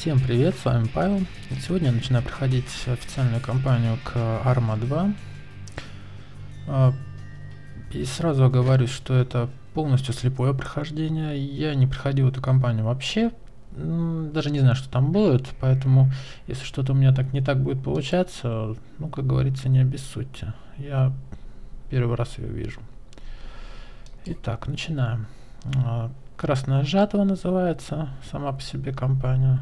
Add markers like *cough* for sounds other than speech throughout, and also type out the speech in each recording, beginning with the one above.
Всем привет, с вами Павел. Сегодня я начинаю проходить официальную кампанию к Arma 2. А, и сразу оговорюсь, что это полностью слепое прохождение. Я не проходил эту кампанию вообще, даже не знаю, что там будет, поэтому если что-то у меня так не так будет получаться, ну, как говорится, не обессудьте. Я первый раз ее вижу. Итак, начинаем. А, Красная жатва называется сама по себе компания.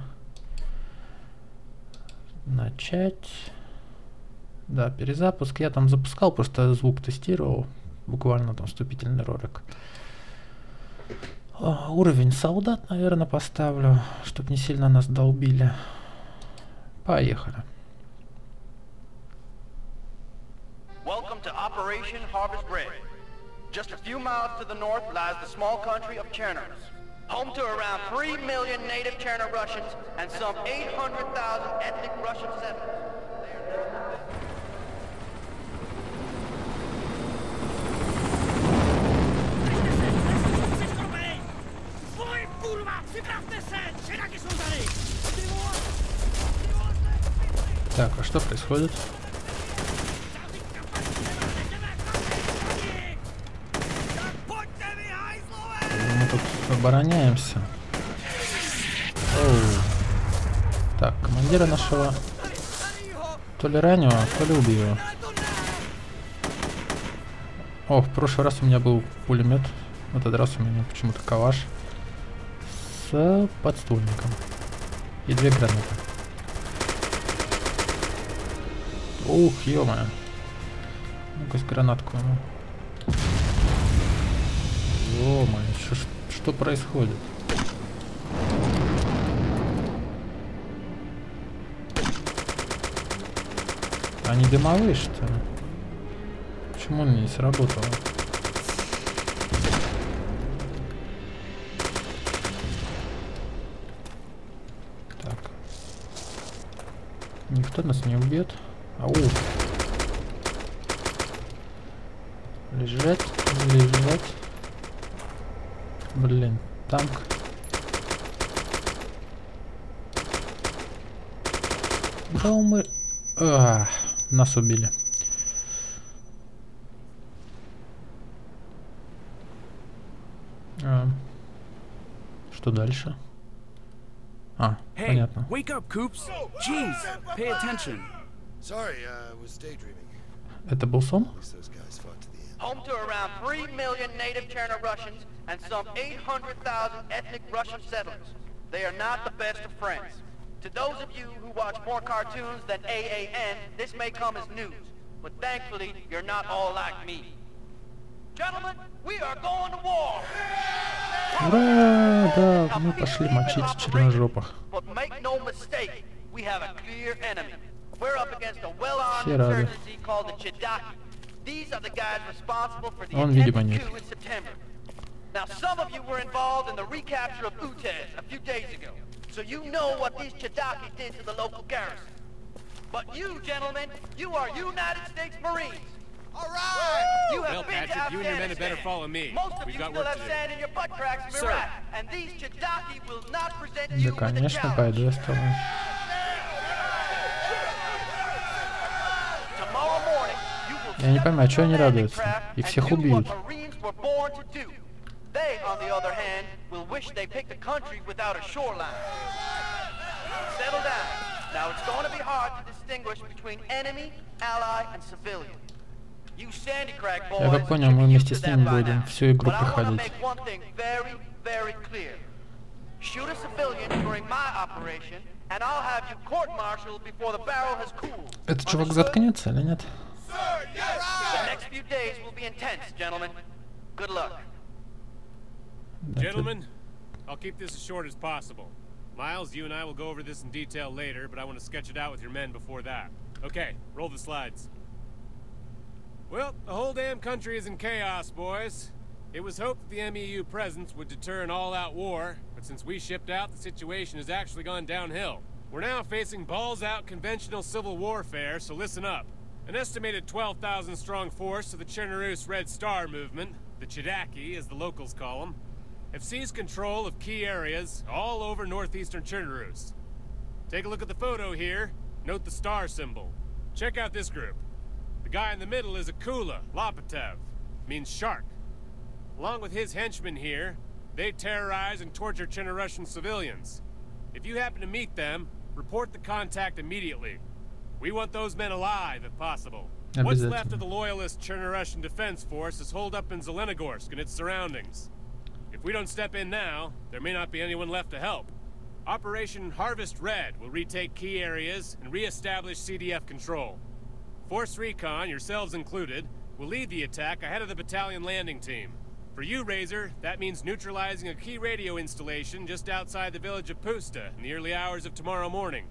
Начать. Да, перезапуск. Я там запускал, просто звук тестировал. Буквально там вступительный ролик. О, уровень солдат, наверное, поставлю, чтобы не сильно нас долбили. Поехали. Welcome to Operation Harvest Red. Just a few miles to the north lies the small country of Cherners. home to around 3 million native Cherno Russians and some 800,000 ethnic Russian settlers. Так, а что происходит? Обороняемся. Оу. Так, командира нашего то ли раннего, то ли убил. О, в прошлый раз у меня был пулемет. В этот раз у меня почему-то калаш с подствольником. И две гранаты. Ух, ё Ну-ка, с гранатку. Ё-моё, ж что происходит? Они дымовые, что ли? Почему он не сработал? Так. Никто нас не убьет. Ау. Танк. Да мы... А, нас убили. А, что дальше? А, hey, понятно. Wake up, Coops. Jeez, pay attention. Sorry, uh, I was daydreaming. Это был сон? Home to around 3 million native Cherno Russians and some 800,000 ethnic Russian settlers. They are not the best of friends. To those of you who watch more cartoons than AAN, this may come as news. But thankfully, you're not all like me. Gentlemen, we are going to war! Ура! Да, мы пошли мочить черножопых. But make no mistake, we have a clear enemy. We're up against a well-armed insurgency called the Chidaki. These are the guys responsible for the attempted coup in September. Now, some of you were involved in the recapture of Utez a few days ago, so you know what these Chidaki did to the local garrison. But you, gentlemen, you are United States Marines. All right! You have well, been Patrick, to you and your men had better follow me. Most of We've you got still work have to sand do. in your butt cracks from Iraq, and these Chidaki will not present да, you конечно, with a challenge. пойду я с тобой. Я не понимаю, что они радуются? Их всех убьют. They, on the other hand, will wish they picked a country without a shoreline. Settle down. Now, it's going to be hard to distinguish between enemy, ally, and civilian. You Sandy Crack boys Я как понял, мы вместе с ним будем всю игру проходить. Shoot a civilian during my operation, and I'll have you court-martialed before the barrel has cooled. Этот чувак заткнется или нет? The next few days will be intense, gentlemen. Good luck. Gentlemen, I'll keep this as short as possible. Miles, you and I will go over this in detail later, but I want to sketch it out with your men before that. Okay, roll the slides. Well, the whole damn country is in chaos, boys. It was hoped that the MEU presence would deter an all-out war, but since we shipped out, the situation has actually gone downhill. We're now facing balls-out conventional civil warfare, so listen up. An estimated 12,000 strong force of the Chernerus Red Star movement, the Chidaki as the locals call them, have seized control of key areas all over northeastern Chernerus. Take a look at the photo here. Note the star symbol. Check out this group. The guy in the middle is Akula, Lopatev. Means shark. Along with his henchmen here, they terrorize and torture Chernarushan civilians. If you happen to meet them, report the contact immediately. We want those men alive, if possible. What's left of the loyalist Chernarushan Defense Force is holed up in Zelenogorsk and its surroundings. If we don't step in now, there may not be anyone left to help. Operation Harvest Red will retake key areas and re-establish CDF control. Force Recon, yourselves included, will lead the attack ahead of the battalion landing team. For you, Razor, that means neutralizing a key radio installation just outside the village of Pusta in the early hours of tomorrow morning.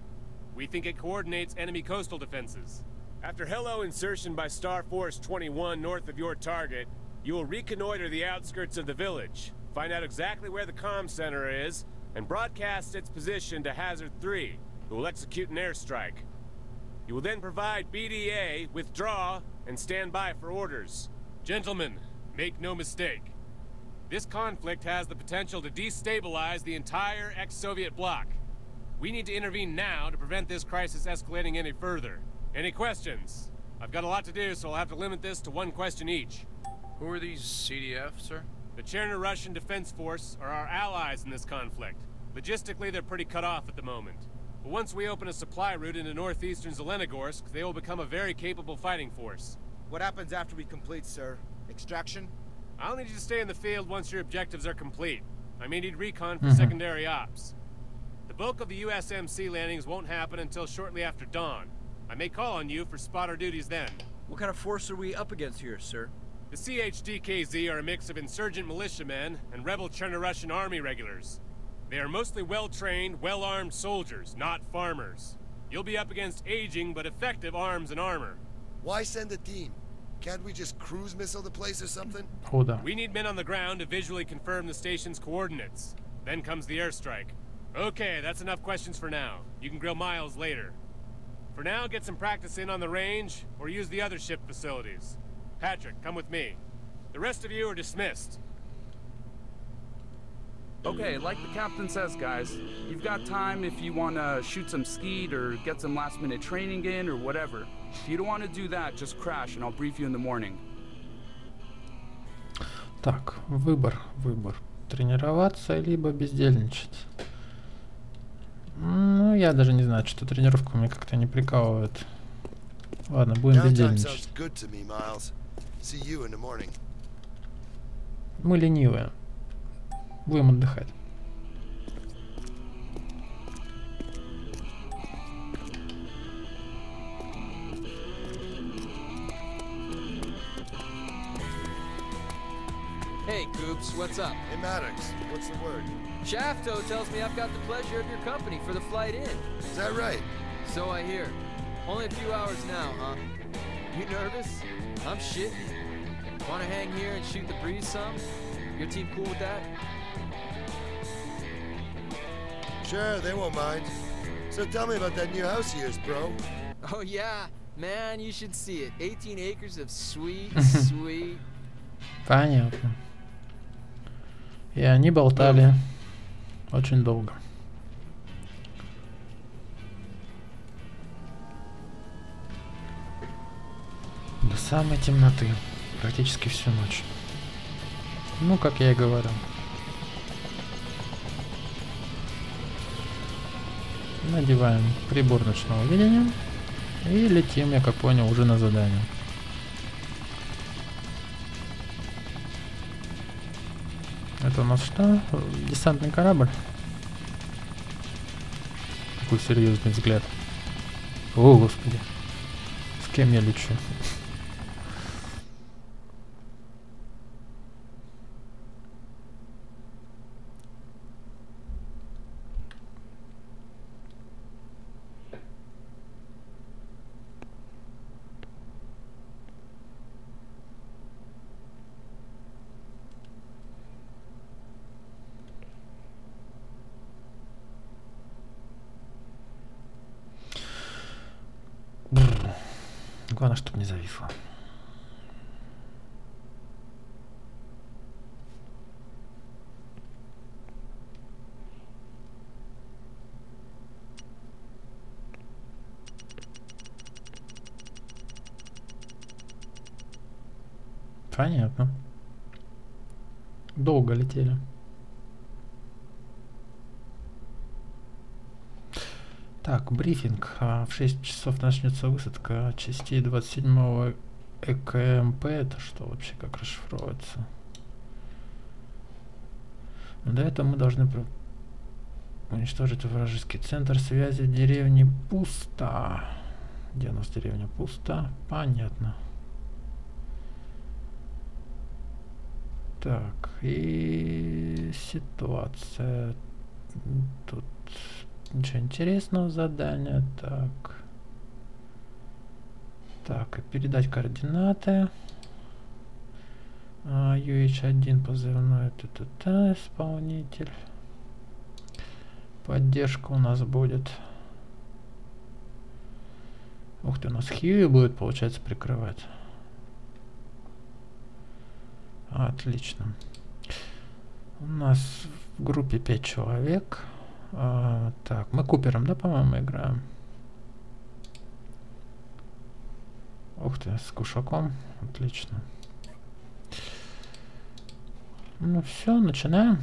We think it coordinates enemy coastal defenses. After hello insertion by Star Force 21 north of your target, you will reconnoiter the outskirts of the village, find out exactly where the comm center is, and broadcast its position to Hazard 3, who will execute an airstrike. You will then provide BDA, withdraw, and stand by for orders. Gentlemen, make no mistake. This conflict has the potential to destabilize the entire ex-Soviet bloc. We need to intervene now to prevent this crisis escalating any further. Any questions? I've got a lot to do, so I'll have to limit this to one question each. Who are these CDF, sir? The Cherno-Russian Defense Force are our allies in this conflict. Logistically, they're pretty cut off at the moment. But once we open a supply route into northeastern Zelenogorsk, they will become a very capable fighting force. What happens after we complete, sir? Extraction? I'll need you to stay in the field once your objectives are complete. I may need recon for mm -hmm. secondary ops. The bulk of the USMC landings won't happen until shortly after dawn. I may call on you for spotter duties then. What kind of force are we up against here, sir? The CHDKZ are a mix of insurgent militiamen and rebel Cherno-Russian army regulars. They are mostly well-trained, well-armed soldiers, not farmers. You'll be up against aging but effective arms and armor. Why send a team? Can't we just cruise missile the place or something? Hold on. We need men on the ground to visually confirm the station's coordinates. Then comes the airstrike. Okay, that's enough questions for now. You can grill Miles later. For now, get some practice in on the range, or use the other ship facilities. Patrick, come with me. The rest of you are dismissed. Okay, like the captain says, guys, you've got time if you want to shoot some skeet or get some last-minute training in or whatever. If you don't want to do that, just crash and I'll brief you in the morning. Так, выбор, выбор. Тренироваться, либо бездельничать. Ну, я даже не знаю, что тренировку мне как-то не прикалывает. Ладно, будем бездельничать. Мы ленивые. Будем отдыхать. Goops. What's up? Hey, Maddox. What's the word? Shafto tells me I've got the pleasure of your company for the flight in. Is that right? So I hear. Only a few hours now, huh? You nervous? I'm shitting. Wanna hang here and shoot the breeze some? Your team cool with that? Sure, they won't mind. So tell me about that new house of yours, bro. Oh yeah, man, you should see it. 18 acres of sweet, *laughs* sweet... Fine. И они болтали очень долго. До самой темноты. Практически всю ночь. Ну, как я и говорил. Надеваем прибор ночного видения. И летим, я как понял, уже на задание. Это у нас что? Десантный корабль? Какой серьезный взгляд. О, господи. С кем я лечу? Главное, чтобы не зависло. Понятно. Долго летели. Так, брифинг. А, в 6 часов начнется высадка частей 27-го ЭКМП. Это что вообще, как расшифровывается? Но до этого мы должны уничтожить вражеский центр связи деревни Пусто. Где у нас деревня Пусто? Понятно. Так, и ситуация. Тут ничего интересного задания. Так. Так, и передать координаты. А, UH1 позывной т исполнитель. Поддержка у нас будет. Ух ты, у нас Хьюи будет, получается, прикрывать. Отлично. У нас в группе 5 человек. А, так, мы Купером, да, по-моему, играем? Ух ты, с Кушаком. Отлично. Ну все, начинаем.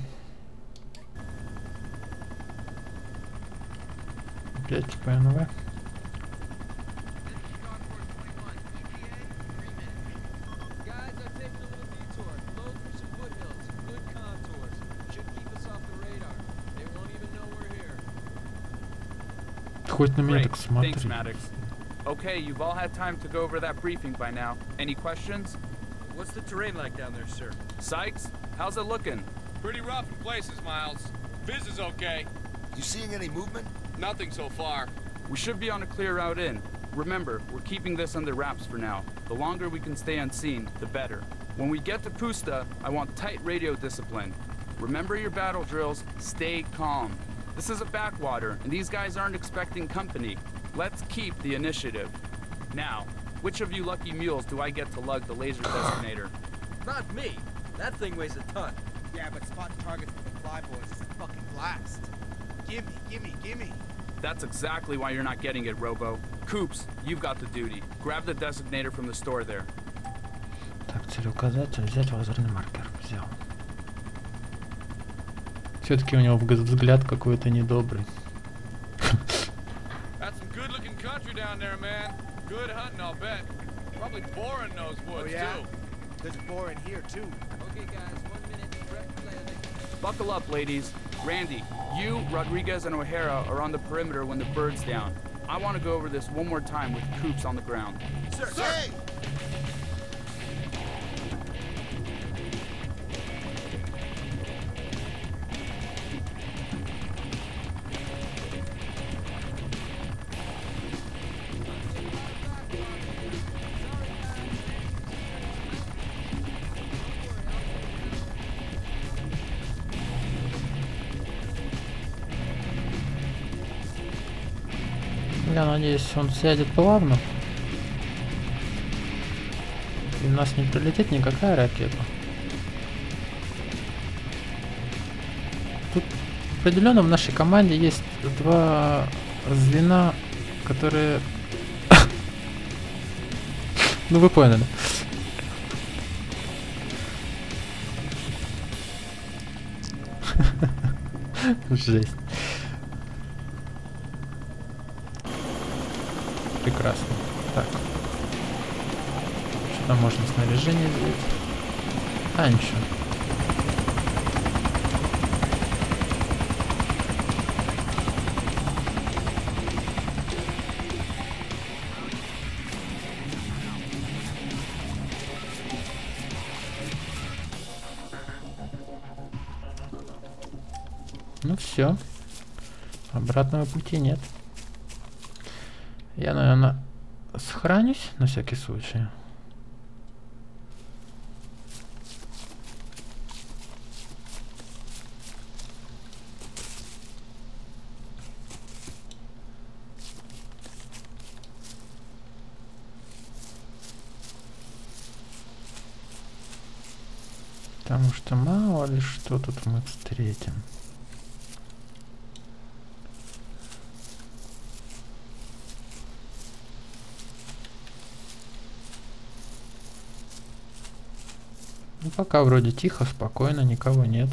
Опять по Хоть на меня так смотри. Okay, you've all had time to go over that briefing by now. Any questions? What's the terrain like down there, sir? Sykes, how's it looking? Pretty rough in places, Miles. Viz is okay. You seeing any movement? Nothing so far. We should be on a clear route in. Remember, we're keeping this under wraps for now. The longer we can stay unseen, the better. When we get to Pusta, I want tight radio discipline. Remember your battle drills, stay calm. This is a backwater, and these guys aren't expecting company. Let's keep the initiative. Now, which of you lucky mules do I get to lug the laser designator? Not me. That thing weighs a ton. Yeah, but spotting targets with the flyboys is a fucking blast. Gimme, gimme, gimme. That's exactly why you're not getting it, Robo. Coops, you've got the duty. Grab the designator from the store there. Так, целеуказатель взять лазерный маркер. Все-таки у него взгляд какой-то недобрый. Oh. Buckle up, ladies. Randy, you, Rodriguez, and O'Hara are on the perimeter when the bird's down. I want to go over this one more time with Coops on the ground. Sir, sir! Надеюсь, он сядет плавно. И у нас не прилетит никакая ракета. Тут определенно в нашей команде есть два звена, которые... *coughs* ну вы поняли. *laughs* Жесть. Прекрасно. Так. Что можно снаряжение взять? А, ничего. Ну все. Обратного пути нет. Я, наверное, сохранюсь на всякий случай. Потому что мало ли что тут мы встретим. Ну, пока вроде тихо, спокойно, никого нет.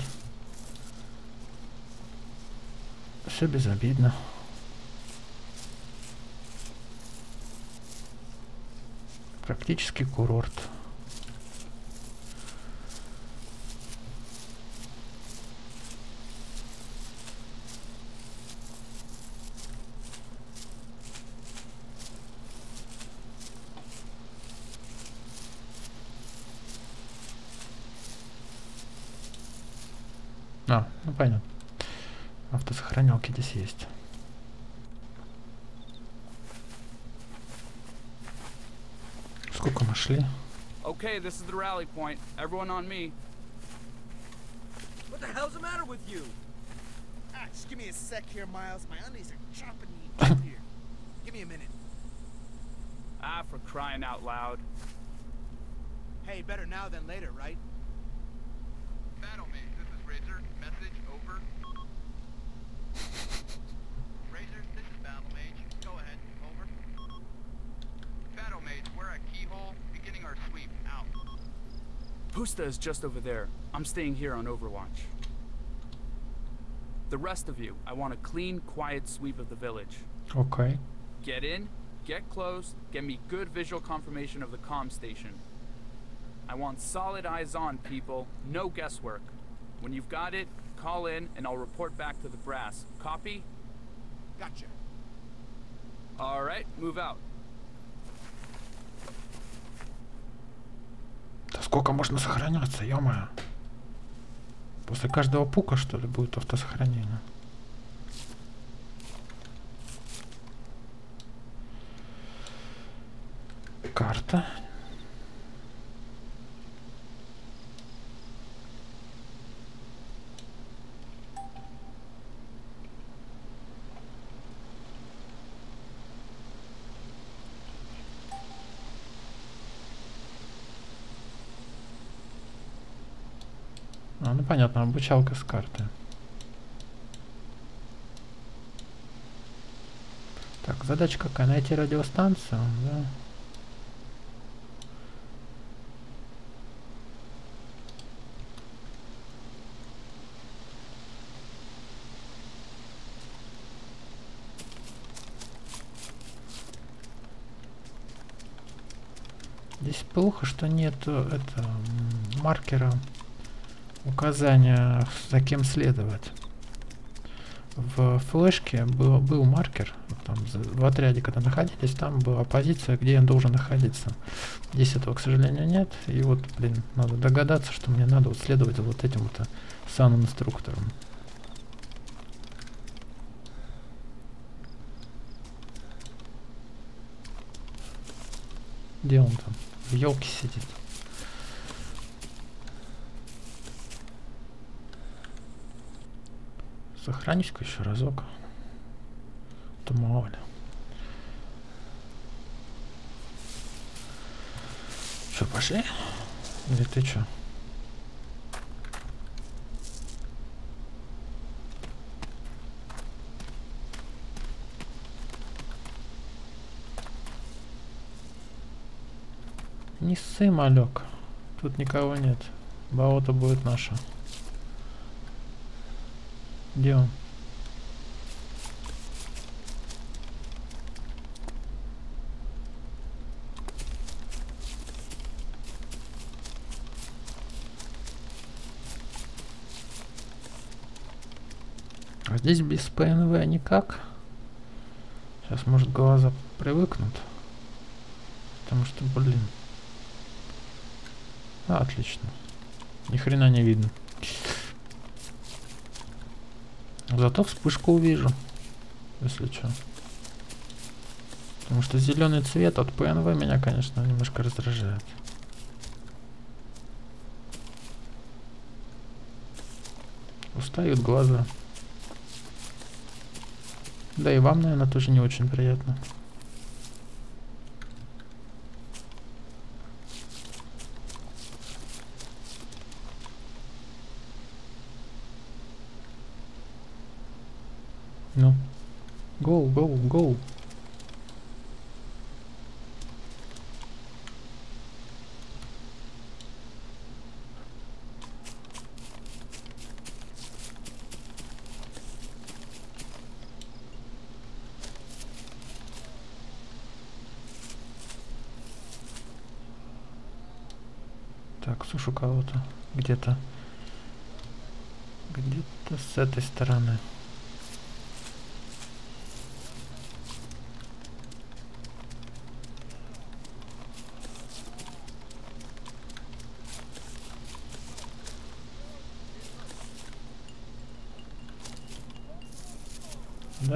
Все безобидно. Практически курорт. The rally point. Everyone on me. What the hell's the matter with you? Ah, just give me a sec here, Miles. My undies are chopping me *coughs* here. Give me a minute. Ah, for crying out loud. Hey, better now than later, right? Battle mate, this is Razor. Message over. Razor, this is Battle Mage. Go ahead. Over. Battle Mage, we're at Keyhole, beginning our sweep. Out. Pusta is just over there. I'm staying here on Overwatch. The rest of you, I want a clean, quiet sweep of the village. Okay. Get in, get close, get me good visual confirmation of the comm station. I want solid eyes on, people. No guesswork. When you've got it, call in and I'll report back to the brass. Copy? Gotcha. Alright, move out. Да сколько можно сохраняться, ё После каждого пука, что ли, будет автосохранение? Карта. А, ну понятно, обучалка с карты. Так, задача какая? Найти радиостанцию, да? Здесь плохо, что нет это маркера указания, за кем следовать. В флешке был, был маркер, там, в отряде, когда находились, там была позиция, где я должен находиться. Здесь этого, к сожалению, нет. И вот, блин, надо догадаться, что мне надо вот следовать вот этим вот самым инструктором. Где он там? В елке сидит. Сохранись-ка еще разок. То мало ли. Что, пошли? Или ты что? Не ссы, малек. Тут никого нет. Болото будет наше. Где он? А здесь без ПНВ никак. Сейчас, может, глаза привыкнут. Потому что, блин. А, отлично. Ни хрена не видно. Зато вспышку увижу, если что. Потому что зеленый цвет от ПНВ меня, конечно, немножко раздражает. Устают глаза. Да и вам, наверное, тоже не очень приятно. Ну. Гоу, гоу, гоу. Так, слышу кого-то где-то. Где-то с этой стороны.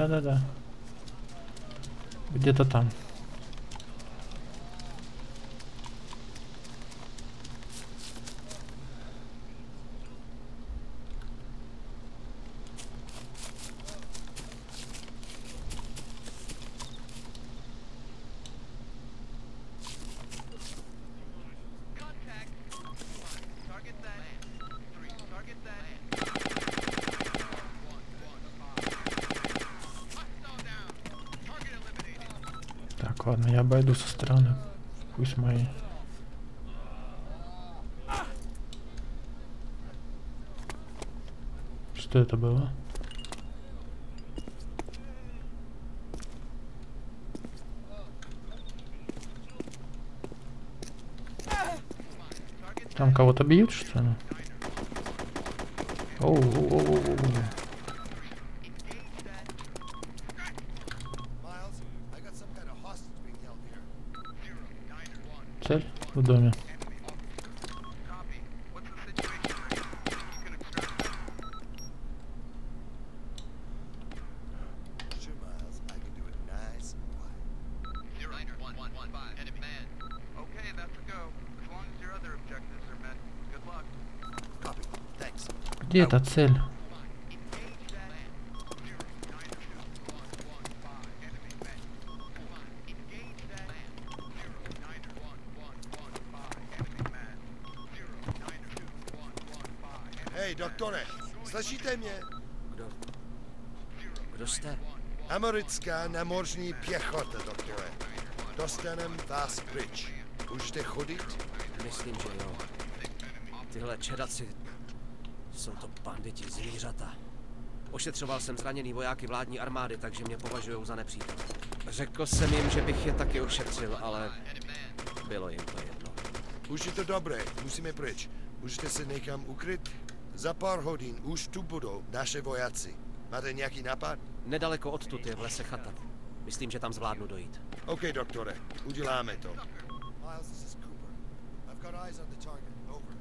Да-да-да. Где-то там. Ладно, я обойду со стороны. Пусть мои. Что это было? Там кого-то бьют, что ли? Оу, оу, оу, оу. В доме. Где эта цель? Slyšíte mě? Kdo? Kdo jste? Americká námořní pěchota, doktore. Dostanem vás pryč. Už jste chodit? Myslím, že jo. Tyhle čedaci jsou to banditi zvířata. Ošetřoval jsem zraněný vojáky vládní armády, takže mě považují za nepřítel. Řekl jsem jim, že bych je taky ošetřil, ale bylo jim to jedno. Už je to dobré, musíme pryč. Můžete se někam ukryt? Za pár hodin už tu budou naše vojáci. Máte nějaký nápad? Nedaleko odtud je v lese chata. Myslím, že tam zvládnu dojít. OK, doktore, uděláme to. Miles, this is Cooper. I've got eyes on the target. Over.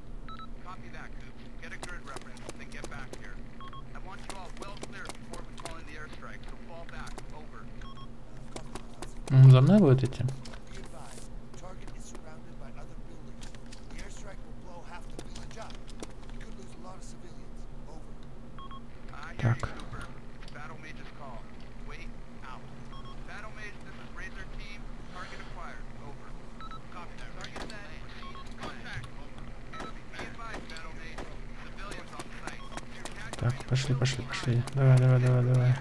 Copy that, Coop. Get a grid reference, then get back here. I want you all well clear before we call in the airstrike, so fall back. Over. За мной будет Так. Так, пошли, пошли, пошли. Давай, давай, давай, давай.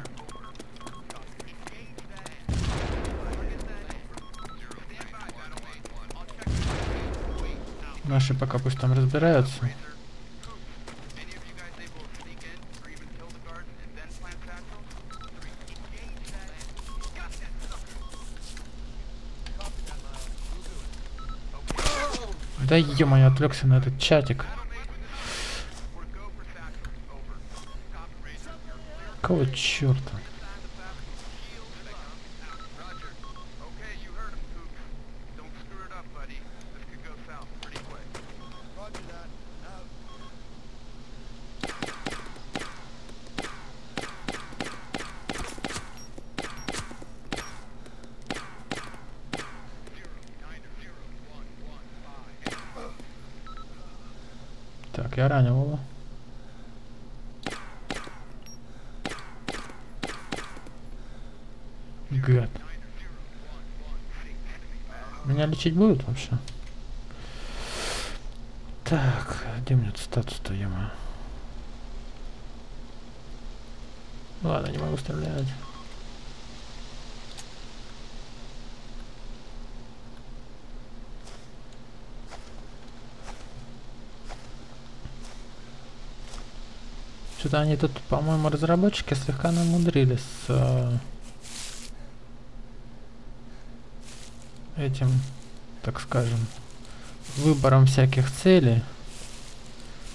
Наши пока пусть там разбираются. Да ё-моё, отвлекся на этот чатик. Какого черта? Лечить будут вообще? Так, где мне статус-то, ема? Ладно, не могу стрелять. Что-то они тут, по-моему, разработчики слегка намудрили с э, этим, так скажем, выбором всяких целей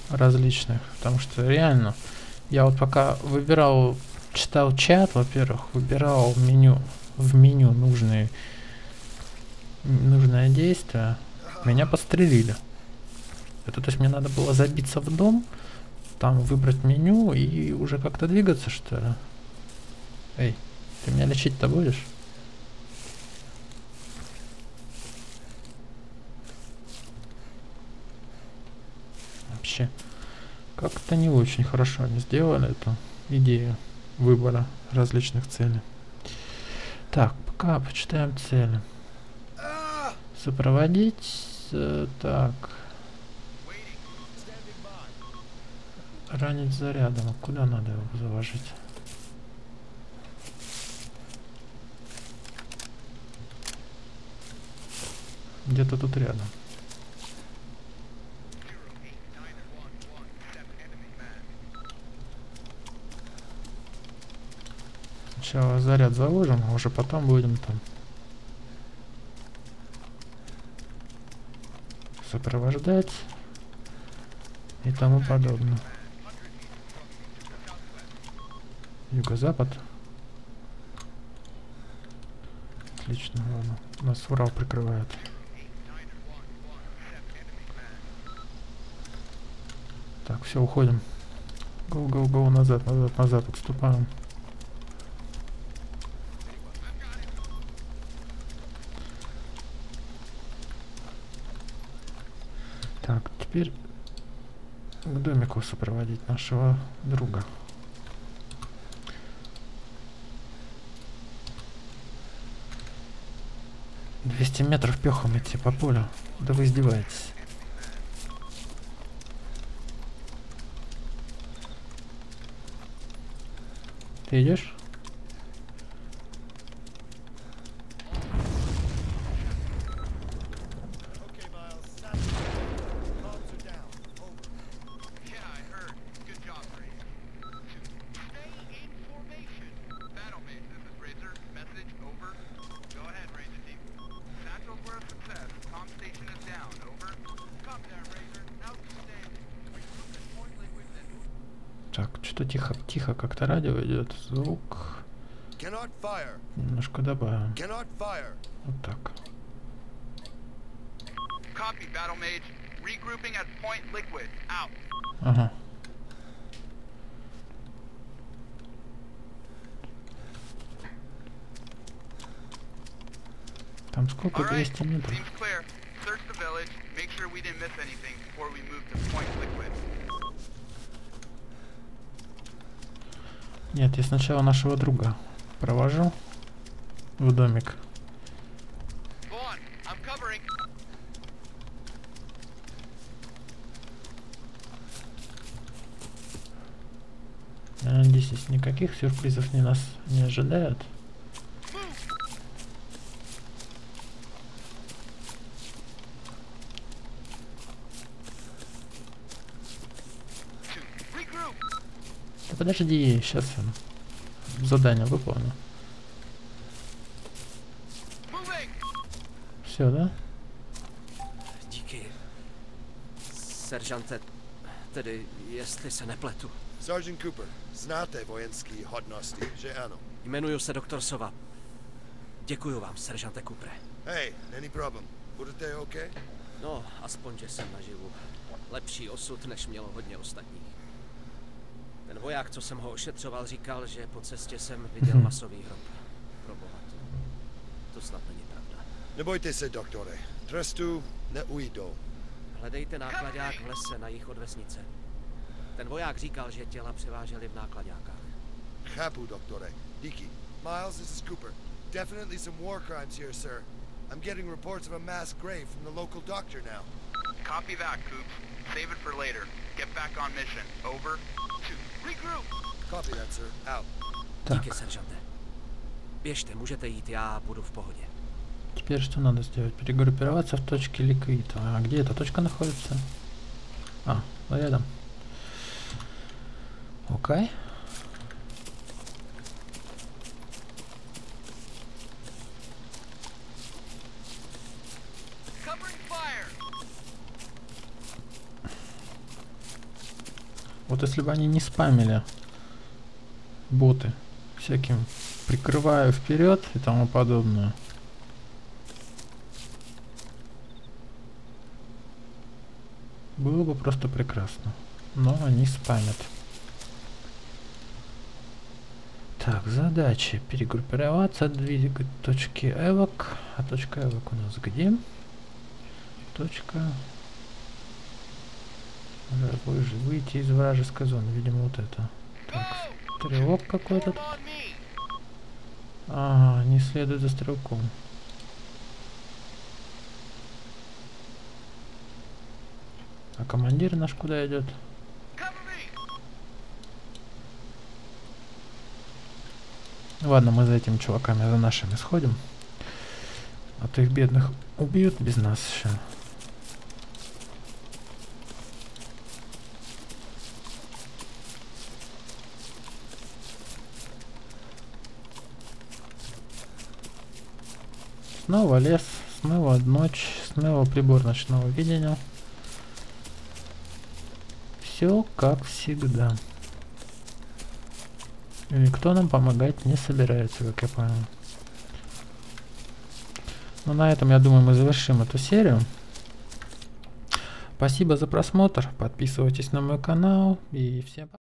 различных, потому что реально я вот пока выбирал, читал чат, во-первых, выбирал меню, в меню нужные, нужное действие, меня пострелили. Это то есть мне надо было забиться в дом, там выбрать меню и уже как-то двигаться, что ли? Эй, ты меня лечить-то будешь? Вообще, как-то не очень хорошо они сделали эту идею выбора различных целей. Так, пока почитаем цели. Сопроводить. Э, так. Ранить зарядом. А куда надо его заложить? Где-то тут рядом. Сначала заряд заложим, а уже потом будем там сопровождать и тому подобное. Юго-запад. Отлично, ладно. Нас Урал прикрывает. Так, все, уходим. Гоу-гоу-гоу, назад, назад, назад, отступаем. Так, теперь к домику сопроводить нашего друга. Двести метров пехом идти по полю. Да вы издеваетесь. Ты идешь? Как-то радио идет, звук. Немножко добавим. Вот так. Ага. Там сколько? 200 метров. Search the village, make sure we didn't miss anything before we move to Point Liquid. Нет, я сначала нашего друга провожу в домик. Надеюсь, здесь никаких сюрпризов не нас не ожидают. подожди, сейчас задание выполню. Все, да? Díky. Seržante, tedy jestli se nepletu. Sergeant Cooper, znáte vojenský hodnosti, že ano? Jmenuji se doktor Sova. Děkuji vám, seržante Cooper. Hej, není problém. Budete OK? No, aspoň, že jsem naživu. Lepší osud, než mělo hodně ostatních. Voják, co jsem ho ošetřoval, říkal, že po cestě jsem viděl mhm. masový hrob. Pro boha, to, to snad není pravda. Nebojte se, doktore. Trestu neujdou. Hledejte nákladák v lese na jich od vesnice. Ten voják říkal, že těla převáželi v nákladákách. Chápu, doktore. Díky. Miles, this is Cooper. Definitely some war crimes here, sir. I'm getting reports of a mass grave from the local doctor now. Copy that, Coop. Save it for later. Get back on mission. Over. Так. Běžte, můžete jít, já budu в походе. Теперь что надо сделать? Перегруппироваться в точке ликвид. А где эта точка находится? А, рядом. Окей. Okay. Вот если бы они не спамили боты всяким прикрываю вперед и тому подобное. Было бы просто прекрасно. Но они спамят. Так, задача перегруппироваться, двигать точки эвок. А точка эвок у нас где? Точка... Выйти из вражеской зоны, видимо, вот это. Так, стрелок какой-то Ага, не следует за стрелком. А командир наш куда идет? Ладно, мы за этими чуваками, за нашими сходим. А то их бедных убьют без нас еще. Снова лес, снова ночь, снова прибор ночного видения. Все как всегда. И никто нам помогать не собирается, как я понял. Ну, на этом, я думаю, мы завершим эту серию. Спасибо за просмотр. Подписывайтесь на мой канал. И всем пока.